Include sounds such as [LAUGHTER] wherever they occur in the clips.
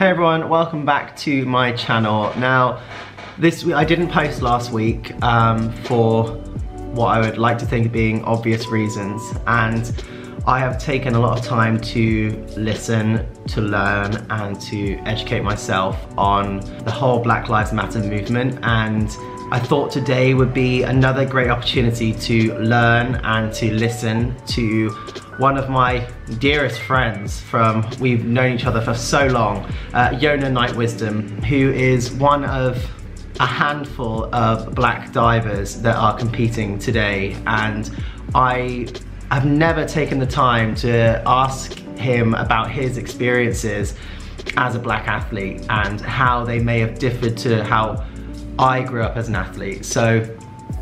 Hey everyone, welcome back to my channel. Now, this I didn't post last week um, for what I would like to think of being obvious reasons, and I have taken a lot of time to listen, to learn, and to educate myself on the whole Black Lives Matter movement and I thought today would be another great opportunity to learn and to listen to one of my dearest friends from, we've known each other for so long, uh, Yona Knight-Wisdom, who is one of a handful of black divers that are competing today. And I have never taken the time to ask him about his experiences as a black athlete and how they may have differed to how I grew up as an athlete. So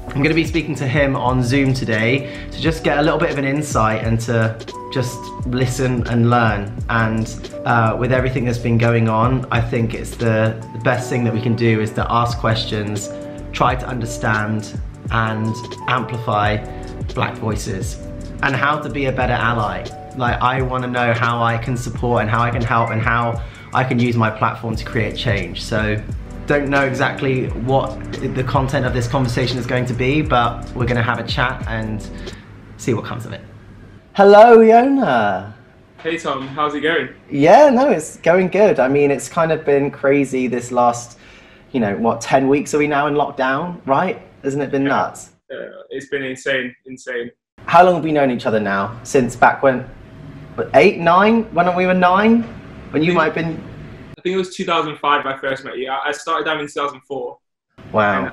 I'm going to be speaking to him on Zoom today to just get a little bit of an insight and to just listen and learn. And uh, with everything that's been going on, I think it's the, the best thing that we can do is to ask questions, try to understand and amplify black voices and how to be a better ally. Like I want to know how I can support and how I can help and how I can use my platform to create change. So don't know exactly what the content of this conversation is going to be, but we're going to have a chat and see what comes of it. Hello, Yona. Hey Tom, how's it going? Yeah, no, it's going good. I mean, it's kind of been crazy this last, you know, what, 10 weeks are we now in lockdown, right? Hasn't it been yeah. nuts? Uh, it's been insane, insane. How long have we known each other now? Since back when, eight, nine? When we were nine? When you might have been think it was 2005 I first met you. I started diving in 2004. Wow.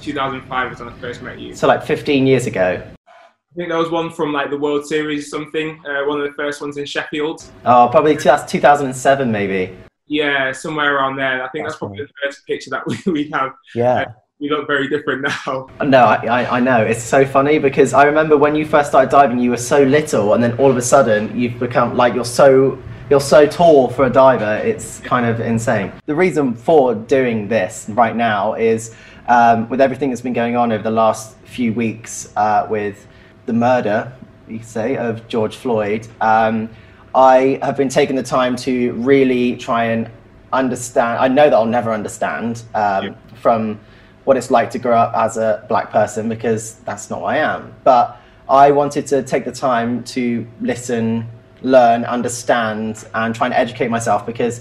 2005 was when I first met you. So like 15 years ago. I think there was one from like the World Series or something. Uh, one of the first ones in Sheffield. Oh, probably that's 2007 maybe. Yeah, somewhere around there. I think that's, that's probably the first picture that [LAUGHS] we, we have. Yeah. Uh, we look very different now. No, I, I, I, know. It's so funny because I remember when you first started diving, you were so little, and then all of a sudden you've become like you're so you're so tall for a diver, it's kind of insane. The reason for doing this right now is um, with everything that's been going on over the last few weeks uh, with the murder, you could say, of George Floyd, um, I have been taking the time to really try and understand. I know that I'll never understand um, yeah. from what it's like to grow up as a black person because that's not who I am. But I wanted to take the time to listen learn, understand, and try and educate myself because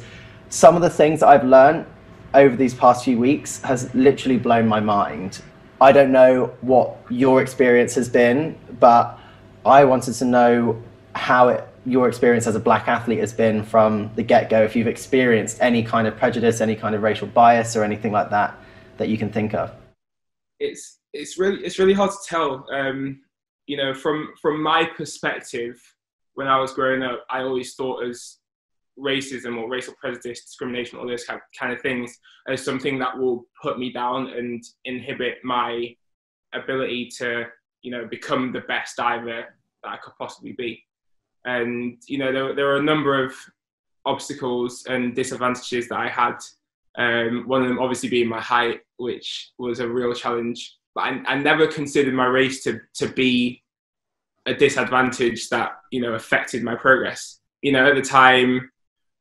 some of the things that I've learned over these past few weeks has literally blown my mind. I don't know what your experience has been, but I wanted to know how it, your experience as a black athlete has been from the get go. If you've experienced any kind of prejudice, any kind of racial bias, or anything like that that you can think of. It's it's really it's really hard to tell. Um, you know, from from my perspective, when I was growing up, I always thought as racism or racial prejudice, discrimination, all those kind of things as something that will put me down and inhibit my ability to, you know, become the best diver that I could possibly be. And, you know, there, there are a number of obstacles and disadvantages that I had. Um, one of them obviously being my height, which was a real challenge. But I, I never considered my race to, to be a disadvantage that you know affected my progress. You know, at the time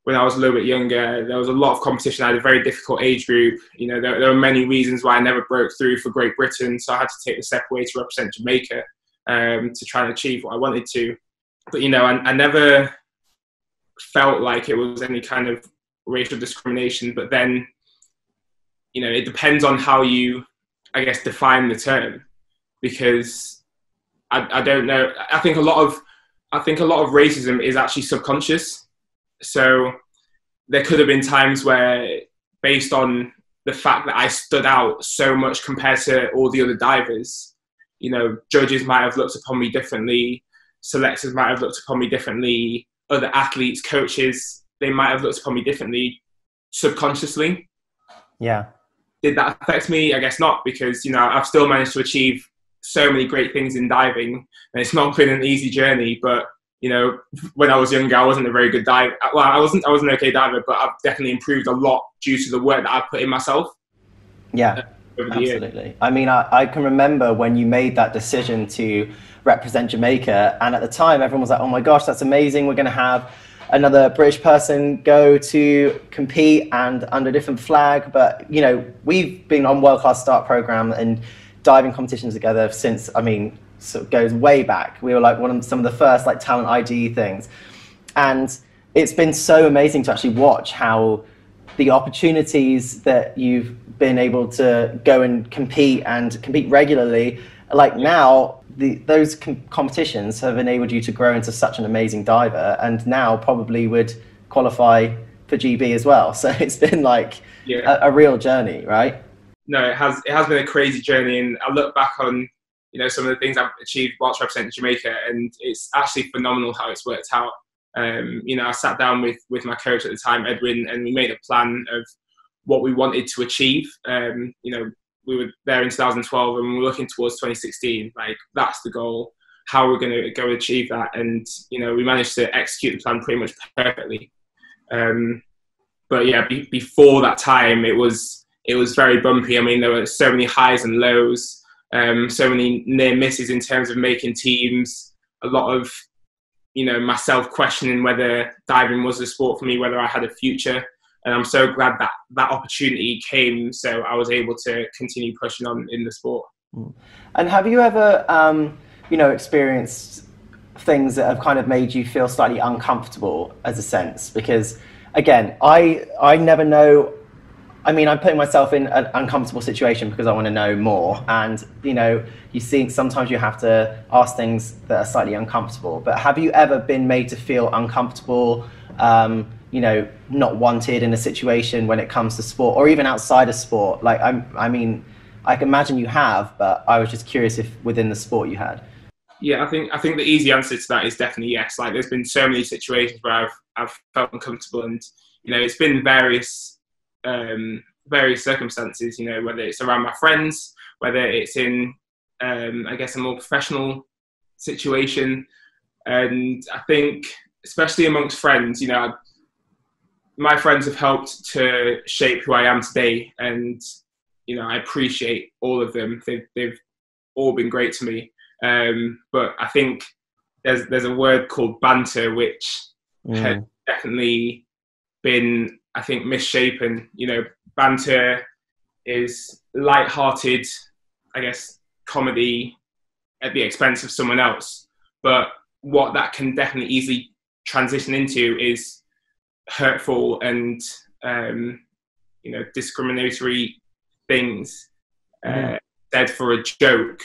when I was a little bit younger, there was a lot of competition. I had a very difficult age group. You know, there, there were many reasons why I never broke through for Great Britain, so I had to take the step away to represent Jamaica um, to try and achieve what I wanted to. But you know, I, I never felt like it was any kind of racial discrimination. But then, you know, it depends on how you, I guess, define the term, because I, I don't know. I think a lot of I think a lot of racism is actually subconscious. So there could have been times where, based on the fact that I stood out so much compared to all the other divers, you know, judges might have looked upon me differently, selectors might have looked upon me differently, other athletes, coaches, they might have looked upon me differently subconsciously. Yeah. Did that affect me? I guess not, because you know I've still managed to achieve so many great things in diving, and it's not been an easy journey. But you know, when I was younger, I wasn't a very good diver. Well, I wasn't. I was an okay diver, but I've definitely improved a lot due to the work that I've put in myself. Yeah, uh, absolutely. I mean, I, I can remember when you made that decision to represent Jamaica, and at the time, everyone was like, "Oh my gosh, that's amazing! We're going to have." another British person go to compete and under a different flag. But you know, we've been on world class start program and diving competitions together since. I mean, so it goes way back. We were like one of some of the first like talent ID things, and it's been so amazing to actually watch how the opportunities that you've been able to go and compete and compete regularly like now the, those com- competitions have enabled you to grow into such an amazing diver and now probably would qualify for gb as well [LAUGHS] so it's been like yeah. a, a, real journey right no it has it has been a crazy journey. And i look back on you know some of the things i've achieved whilst representing jamaica and it's actually phenomenal how it's worked out. Um, you know i sat down with with my coach at the time edwin and we made a plan of what we wanted to achieve. Um, you know we were there in 2012 and we are looking towards 2016 like that's the goal. How we're going to go achieve that. And you know we managed to execute the plan pretty much perfectly. Um, but yeah be, before that time it was it was very bumpy i mean there were so many highs and lows um, so many near misses in terms of making teams a lot of you know myself questioning whether diving was a sport for me whether i had a future and I'm so glad that that opportunity came, so I was able to continue pushing on in the sport. Mm. And have you ever, um, you know, experienced things that have kind of made you feel slightly uncomfortable, as a sense? Because again, I I never know. I mean, I'm putting myself in an uncomfortable situation because I want to know more. And you know, you see, sometimes you have to ask things that are slightly uncomfortable. But have you ever been made to feel uncomfortable? Um, you know not wanted in a situation when it comes to sport or even outside of sport like i'm i mean i can imagine you have but i was just curious if within the sport you had yeah i think i think the easy answer to that is definitely yes like there's been so many situations where i've i've felt uncomfortable and you know it's been various um various circumstances you know whether it's around my friends whether it's in um i guess a more professional situation and i think especially amongst friends you know my friends have helped to shape who I am today, and you know I appreciate all of them. They've they've all been great to me. Um, but I think there's there's a word called banter which mm. had definitely been I think misshapen. You know, banter is light-hearted, I guess, comedy at the expense of someone else. But what that can definitely easily transition into is hurtful and um, you know discriminatory things uh, mm. said for a joke,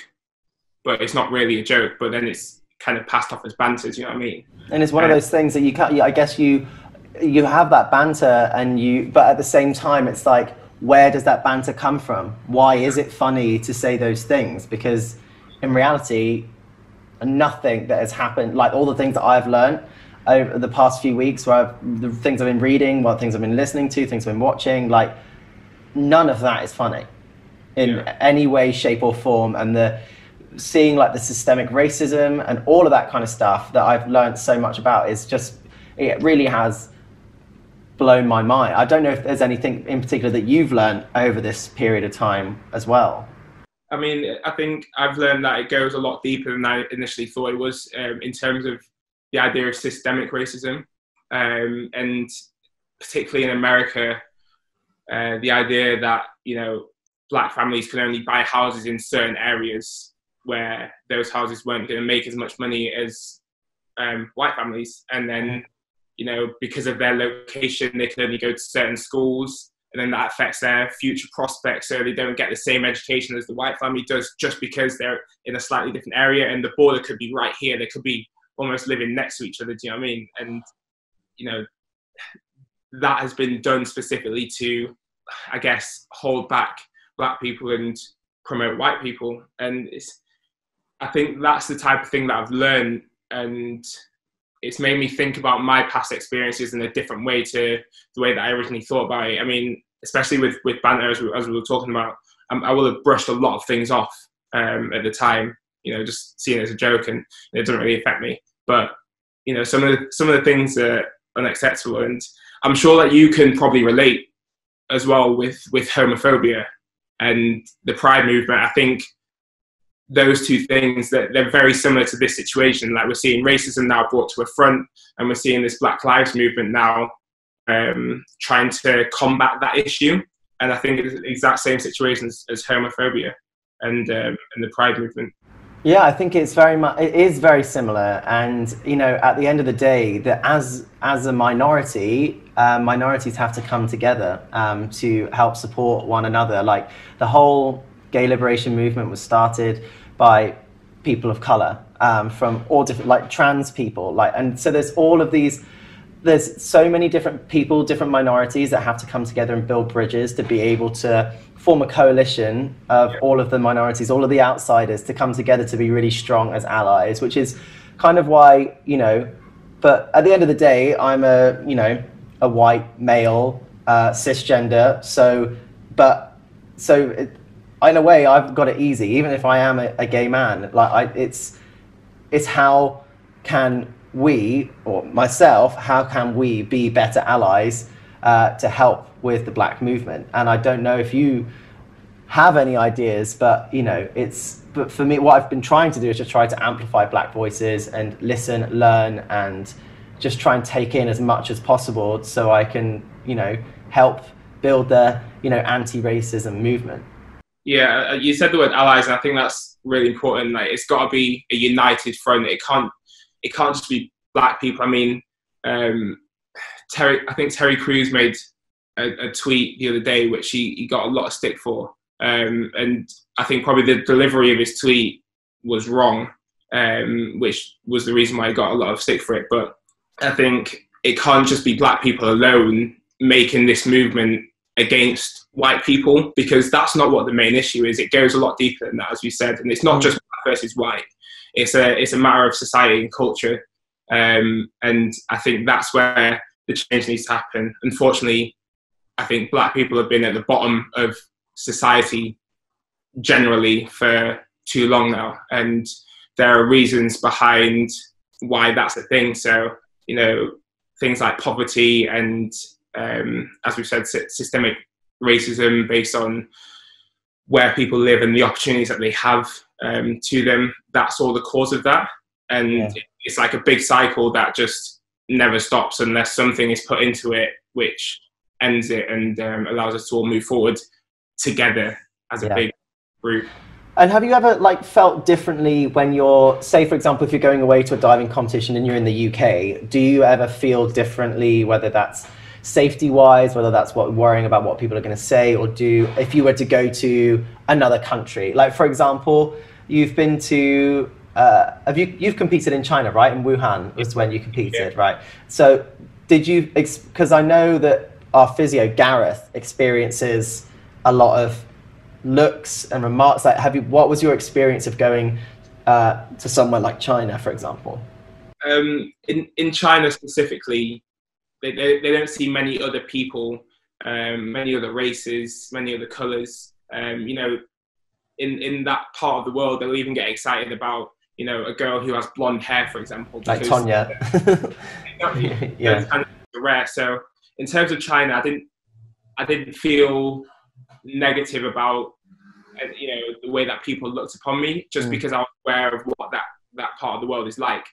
but it's not really a joke. But then it's kind of passed off as banter. You know what I mean? And it's one uh, of those things that you can't. I guess you you have that banter, and you, but at the same time, it's like, where does that banter come from? Why is it funny to say those things? Because in reality, nothing that has happened, like all the things that I've learned over the past few weeks where I've, the things I've been reading, what things I've been listening to, things I've been watching, like none of that is funny in yeah. any way, shape, or form. And the seeing like the systemic racism and all of that kind of stuff that I've learned so much about is just it really has blown my mind. I don't know if there's anything in particular that you've learned over this period of time as well. I mean, I think I've learned that it goes a lot deeper than I initially thought it was um, in terms of the idea of systemic racism, um, and particularly in America, uh, the idea that you know black families can only buy houses in certain areas where those houses weren't going to make as much money as um, white families, and then you know because of their location they can only go to certain schools and then that affects their future prospects so they don't get the same education as the white family does just because they're in a slightly different area and the border could be right here they could be almost living next to each other. Do you know what I mean? And you know that has been done specifically to, I guess, hold back black people and promote white people. And it's, I think that's the type of thing that I've learned, and it's made me think about my past experiences in a different way to the way that I originally thought about it. I mean, especially with with banter, as we, as we were talking about, um, I will have brushed a lot of things off um, at the time, you know, just seeing it as a joke, and it doesn't really affect me. But you know, some of the, some of the things are unacceptable, and I'm sure that you can probably relate as well with with homophobia and the pride movement. I think those two things that they're very similar to this situation. Like we're seeing racism now brought to a front, and we're seeing this Black Lives movement now um, trying to combat that issue. And I think it's the exact same situation as, as homophobia and um, and the Pride movement. Yeah, I think it's very much it is very similar, and you know, at the end of the day, that as as a minority, uh, minorities have to come together um, to help support one another. Like the whole gay liberation movement was started by people of color um, from all different, like trans people, like, and so there's all of these. There's so many different people, different minorities that have to come together and build bridges to be able to form a coalition of all of the minorities, all of the outsiders to come together to be really strong as allies, which is kind of why, you know, but at the end of the day, I'm a, you know, a white male, uh, cisgender. So, but, so it, in a way, I've got it easy, even if I am a, a gay man. Like, I, it's, it's how can we, or myself, how can we be better allies uh, to help with the black movement. And I don't know if you have any ideas, but you know, it's but for me, what I've been trying to do is just try to amplify black voices and listen, learn, and just try and take in as much as possible, so I can you know help build the you know anti-racism movement. Yeah, uh, you said the word allies, and I think that's really important. Like, it's got to be a united front. It can't it can't just be black people. I mean, um, Terry, I think Terry Crews made a, a, tweet the other day which he, he got a lot of stick for. Um, and I think probably the delivery of his tweet was wrong, um, which was the reason why he got a lot of stick for it. But I think it can't just be black people alone making this movement against white people because that's not what the main issue is. It goes a lot deeper than that, as you said, and it's not just black versus white. It's a it's a matter of society and culture, um, and I think that's where the change needs to happen. Unfortunately, I think black people have been at the bottom of society generally for too long now, and there are reasons behind why that's a thing. So, you know, things like poverty and, um, as we've said, systemic racism based on where people live and the opportunities that they have um, to them. That's all the cause of that, and yeah. it's like a big cycle that just never stops unless something is put into it which ends it and um, allows us to all move forward together as a yeah. big group. And have you ever like felt differently when you're, say, for example, if you're going away to a diving competition and you're in the UK? Do you ever feel differently, whether that's safety-wise, whether that's what worrying about what people are going to say, or do if you were to go to another country, like for example, you've been to uh, have you you've competed in China, right? In Wuhan was when you competed, yeah. right? So did you? Because I know that our physio Gareth experiences a lot of looks and remarks. Like, have you? What was your experience of going uh, to somewhere like China, for example? Um, in in China specifically, they, they, they don't see many other people, um, many other races, many other colours. Um, you know, in in that part of the world, they'll even get excited about you know, a girl who has blonde hair, for example. Like Tonya. [LAUGHS] [LAUGHS] yeah. Kind of rare. So in terms of China, I didn't, I didn't feel negative about, uh, you know, the way that people looked upon me, just mm. because I was aware of what that that part of the world is like.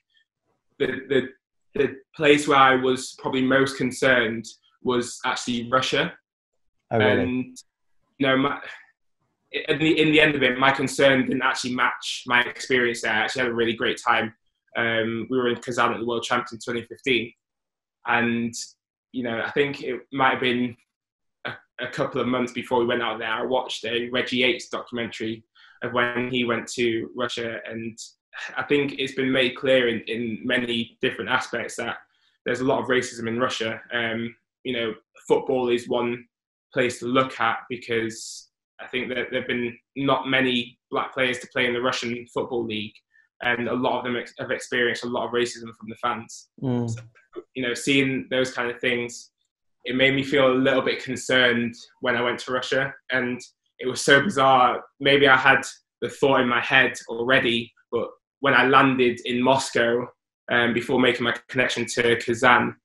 The the the place where I was probably most concerned was actually Russia. Oh, really? And you know, my, in the, in the end of it, my concern didn't actually match my experience there. I actually had a really great time. Um, we were in Kazan at the World Champions 2015, and you know, I think it might have been a, a, couple of months before we went out there. I watched a Reggie Yates documentary of when he went to Russia, and I think it's been made clear in, in many different aspects that there's a lot of racism in Russia. Um, you know, football is one place to look at because I think that there have been not many black players to play in the Russian football league, and a lot of them ex- have experienced a lot of racism from the fans. Mm. So, you know, seeing those kind of things, it made me feel a little bit concerned when I went to Russia, and it was so bizarre. Maybe I had the thought in my head already, but when I landed in Moscow um, before making my connection to Kazan,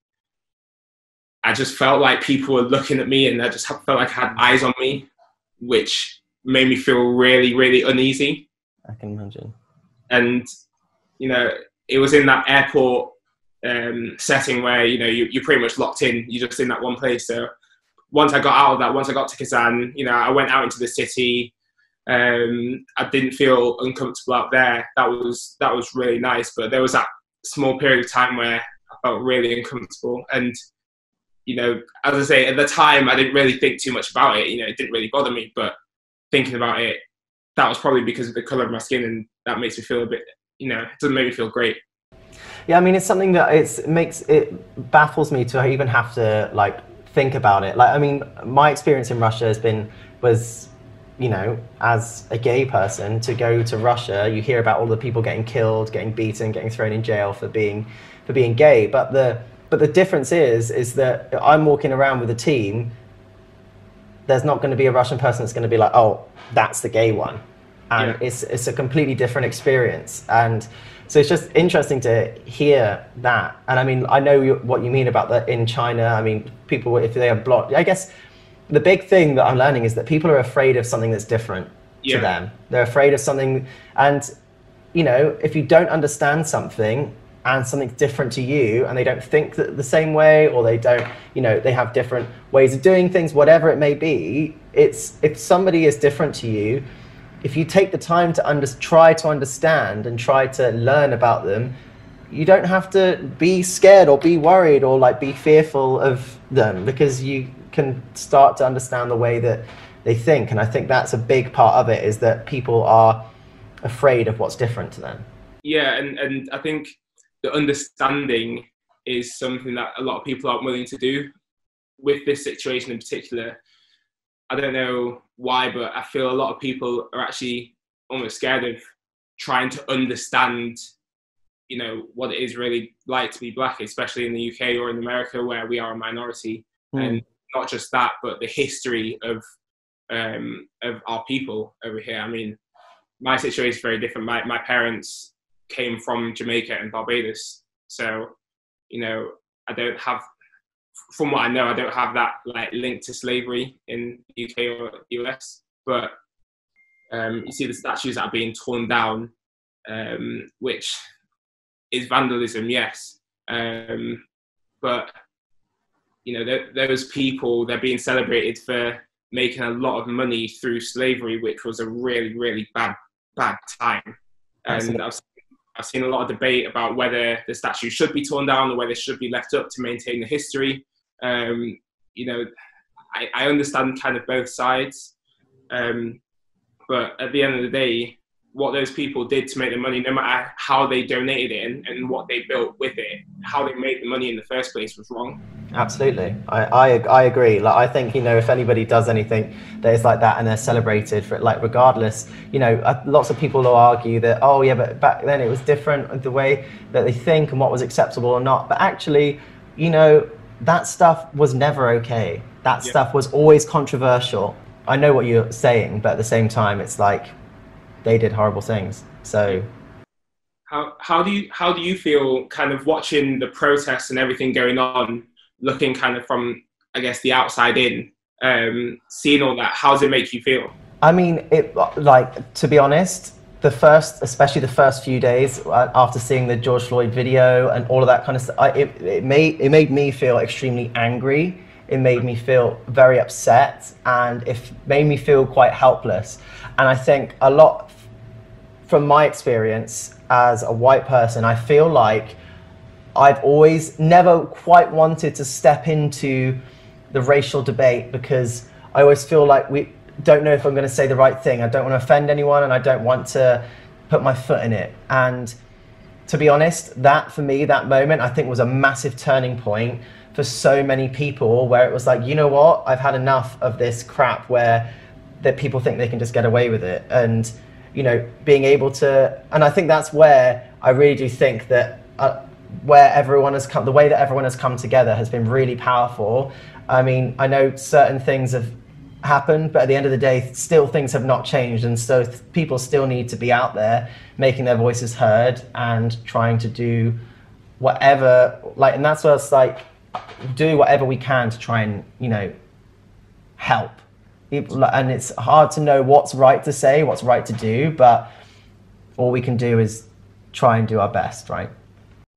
I just felt like people were looking at me, and I just felt like I had eyes on me which made me feel really, really uneasy. I can imagine. And you know, it was in that airport um, setting where you know you, you're pretty much locked in. You're just in that one place. So once I got out of that, once I got to Kazan, you know, I went out into the city. Um, I didn't feel uncomfortable out there. That was that was really nice. But there was that small period of time where I felt really uncomfortable. And you know, as I say, at the time, I didn't really think too much about it. You know, it didn't really bother me. But thinking about it, that was probably because of the color of my skin, and that makes me feel a bit. You know, it doesn't make me feel great. Yeah, I mean, it's something that it's, it makes it baffles me to even have to like think about it. Like, I mean, my experience in Russia has been was, you know, as a gay person to go to Russia, you hear about all the people getting killed, getting beaten, getting thrown in jail for being for being gay. But the but the difference is is that I'm walking around with a team. There's not going to be a Russian person that's going to be like, oh, that's the gay one, and yeah. it's it's a completely different experience and so it's just interesting to hear that. And I mean, I know what you mean about that in China. I mean, people, if they are blocked, I guess the big thing that I'm learning is that people are afraid of something that's different yeah. to them. They're afraid of something. And, you know, if you don't understand something, and something's different to you and they don't think the same way or they don't you know they have different ways of doing things whatever it may be it's if somebody is different to you if you take the time to under, try to understand and try to learn about them, you don't have to be scared or be worried or like be fearful of them because you can start to understand the way that they think. And I think that's a big part of it is that people are afraid of what's different to them. Yeah, and, and I think the understanding is something that a lot of people aren't willing to do with this situation in particular. I don't know why, but I feel a lot of people are actually almost scared of trying to understand, you know, what it is really like to be black, especially in the UK or in America where we are a minority. Mm. And not just that, but the history of um, of our people over here. I mean, my situation is very different. My my parents came from Jamaica and Barbados, so you know, I don't have from what I know, I don't have that like link to slavery in UK or US. But um, you see the statues that are being torn down, um, which is vandalism, yes. Um, but you know, those people they're being celebrated for making a lot of money through slavery, which was a really, really bad, bad time. And I've, I've seen a lot of debate about whether the statue should be torn down or whether it should be left up to maintain the history. Um, you know, I, I, understand kind of both sides, um, but at the end of the day, what those people did to make the money, no matter how they donated it and, and what they built with it, how they made the money in the first place was wrong. Absolutely, I, I, I agree. Like I think you know if anybody does anything that is like that and they're celebrated for it, like regardless, you know, uh, lots of people will argue that oh yeah, but back then it was different the way that they think and what was acceptable or not. But actually, you know, that stuff was never okay. That yeah. stuff was always controversial. I know what you're saying, but at the same time, it's like they did horrible things. So, how how do you how do you feel kind of watching the protests and everything going on, looking kind of from I guess the outside in, um, seeing all that? How does it make you feel? I mean, it like to be honest, the first, especially the first few days uh, after seeing the George Floyd video and all of that kind of stuff, I, it, it, made, it made me feel extremely angry. It made me feel very upset and it made me feel quite helpless. And I think a lot from my experience as a white person, I feel like I've always never quite wanted to step into the racial debate because I always feel like we, don't know if I'm going to say the right thing. I don't want to offend anyone and I don't want to put my foot in it. And to be honest, that for me, that moment, I think was a massive turning point for so many people where it was like, you know what, I've had enough of this crap where that people think they can just get away with it. And, you know, being able to, and I think that's where I really do think that uh, where everyone has come, the way that everyone has come together has been really powerful. I mean, I know certain things have happened, but at the end of the day, still things have not changed, and so th- people still need to be out there making their voices heard and trying to do whatever. Like, and that's where it's like do whatever we can to try and you know help. And it's hard to know what's right to say, what's right to do, but all we can do is try and do our best, right?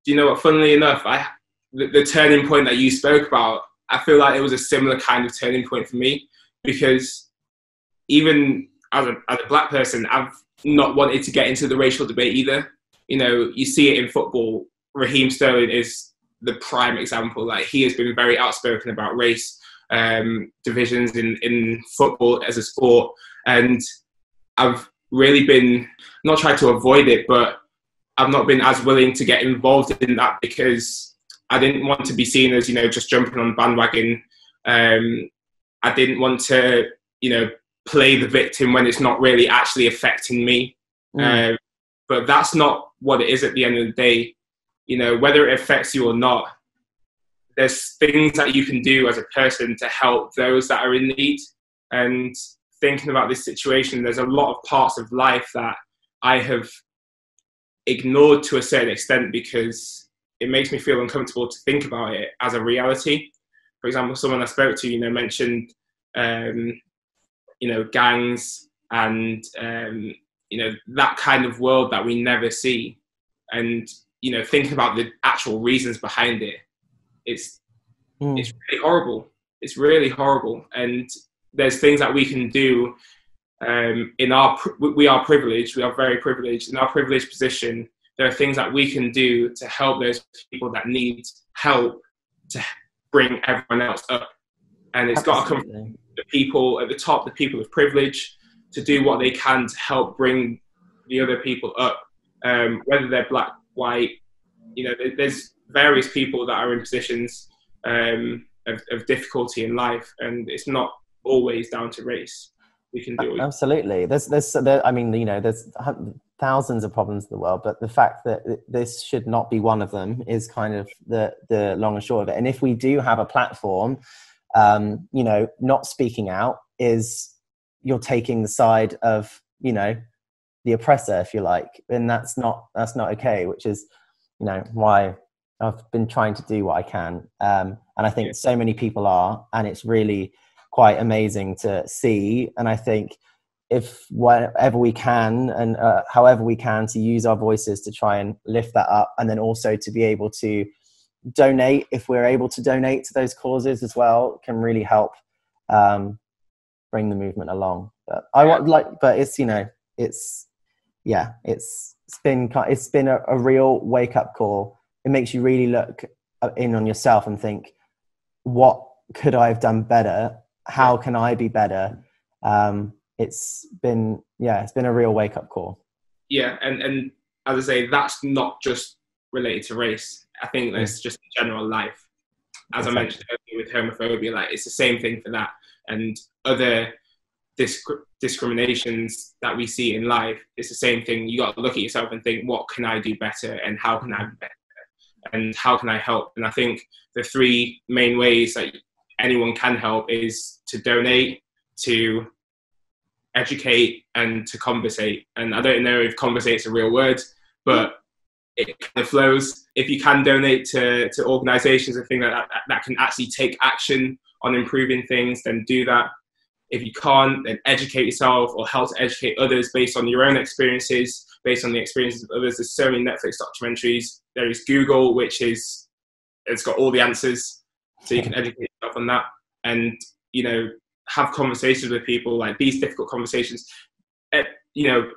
Do you know what? Funnily enough, I the, the turning point that you spoke about, I feel like it was a similar kind of turning point for me because even as a, as a black person, I've not wanted to get into the racial debate either. You know, you see it in football. Raheem Sterling is the prime example. Like he has been very outspoken about race um, divisions in, in football as a sport, and I've really been not trying to avoid it, but I've not been as willing to get involved in that because I didn't want to be seen as you know just jumping on bandwagon. Um, I didn't want to you know play the victim when it's not really actually affecting me. Mm. Um, but that's not what it is at the end of the day. You know, whether it affects you or not, there's things that you can do as a person to help those that are in need. And thinking about this situation, there's a lot of parts of life that I have ignored to a certain extent because it makes me feel uncomfortable to think about it as a reality. For example, someone I spoke to, you know, mentioned, um, you know, gangs and um, you know that kind of world that we never see, and you know, thinking about the actual reasons behind it, it's mm. it's really horrible. It's really horrible, and there's things that we can do um, in our we are privileged. We are very privileged. In our privileged position there are things that we can do to help those people that need help to bring everyone else up. And it's got to come from the people at the top the people of privilege to do what they can to help bring the other people up. Um, whether they're black white you know there's various people that are in positions um, of, of difficulty in life and it's not always down to race. We can do. Absolutely. There's, there's, there, I mean, you know, there's thousands of problems in the world, but the fact that this should not be one of them is kind of the the long and short of it. And if we do have a platform, um, you know, not speaking out is you're taking the side of, you know, the oppressor, if you like, and that's not that's not okay. Which is, you know, why I've been trying to do what I can, um, and I think so many people are, and it's really quite amazing to see. And I think if whatever we can and uh, however we can to use our voices to try and lift that up, and then also to be able to donate if we're able to donate to those causes as well, can really help um, bring the movement along. But I want like, but it's you know, it's yeah, it's it's been it's been a, a real wake up call. It makes you really look uh, in on yourself and think, what could I have done better how can I be better? Um, it's been yeah, it's been a real wake up call. Yeah, and and as I say, that's not just related to race. I think that's just general life. As exactly. I mentioned earlier with homophobia, like it's the same thing for that, and other disc- discriminations that we see in life. It's the same thing. You got to look at yourself and think, what can I do better, and how can I be better, and how can I help? And I think the three main ways that anyone can help is to donate, to educate, and to conversate. And I don't know if conversate is a real word, but it kind of flows. If you can donate to, to organizations and things that, that, that can actually take action on improving things, then do that. If you can't, then educate yourself or help to educate others based on your own experiences, based on the experiences of others. There's so many Netflix documentaries. There is Google, which is it's got all the answers so you can educate yourself on that and you know have conversations with people like these difficult conversations At, eh, you know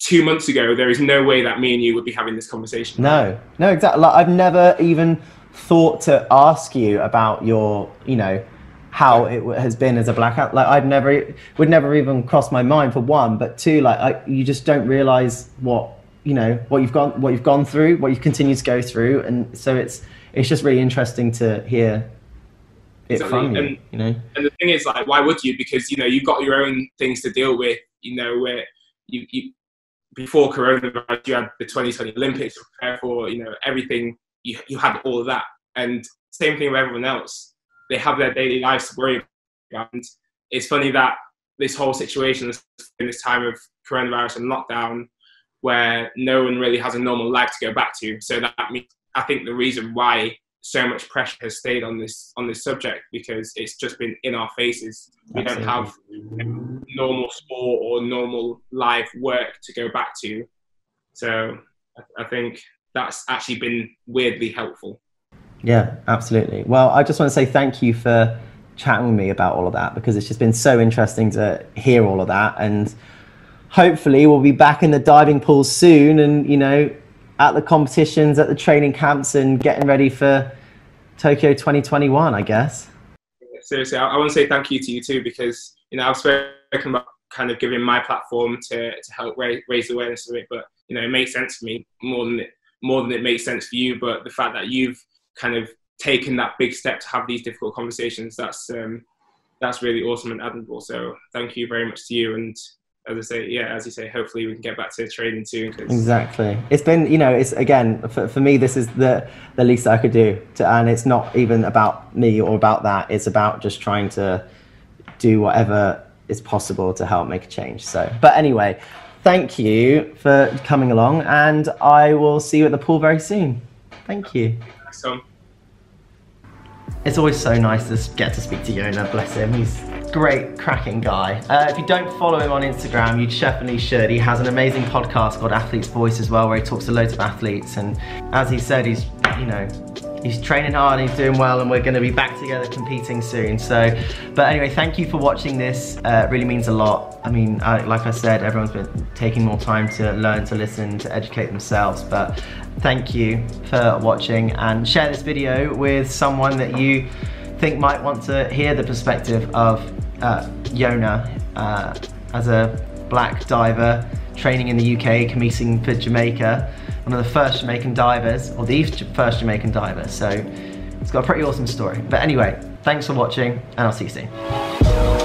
two months ago there is no way that me and you would be having this conversation no no exactly like, i've never even thought to ask you about your you know how it has been as a blackout like i'd never would never even cross my mind for one but two like I, you just don't realize what you know what you've gone what you've gone through what you've continued to go through and so it's it's just really interesting to hear it exactly. from you. And, you know, and the thing is, like, why would you? Because you know you've got your own things to deal with. You know, where you, you before coronavirus, you had the 2020 Olympics to prepare for. You know, everything you you had all of that, and same thing with everyone else. They have their daily lives to worry about. And it's funny that this whole situation in this time of coronavirus and lockdown, where no one really has a normal life to go back to. So that means I think the reason why so much pressure has stayed on this on this subject because it's just been in our faces. We Absolutely. don't have normal sport or normal life work to go back to. So I, I think that's actually been weirdly helpful. Yeah, absolutely. Well, I just want to say thank you for chatting with me about all of that because it's just been so interesting to hear all of that and hopefully we'll be back in the diving pool soon and you know at the competitions at the training camps and getting ready for tokyo 2021 i guess seriously i, I want to say thank you to you too because you know i've spoken about kind of giving my platform to, to help raise, raise awareness of it but you know it makes sense for me more than it more than it makes sense for you but the fact that you've kind of taken that big step to have these difficult conversations that's um, that's really awesome and admirable so thank you very much to you and as I say, yeah, as you say, hopefully we can get back to training soon. Exactly. It's been, you know, it's again for, for me. This is the the least I could do, to, and it's not even about me or about that. It's about just trying to do whatever is possible to help make a change. So, but anyway, thank you for coming along, and I will see you at the pool very soon. Thank you. Tom. It's always so nice to get to speak to Yona, bless him. He's great, cracking guy. Uh, if you don't follow him on Instagram, you definitely should. He has an amazing podcast called Athlete's Voice as well, where he talks to loads of athletes. And as he said, he's, you know, he's training hard and he's doing well and we're going to be back together competing soon so but anyway thank you for watching this uh, it really means a lot i mean I, like i said everyone's been taking more time to learn to listen to educate themselves but thank you for watching and share this video with someone that you think might want to hear the perspective of uh, Yona uh, as a black diver training in the UK, competing for Jamaica, one of the first Jamaican divers, or the first Jamaican diver. So it's got a pretty awesome story. But anyway, thanks for watching and I'll see you soon.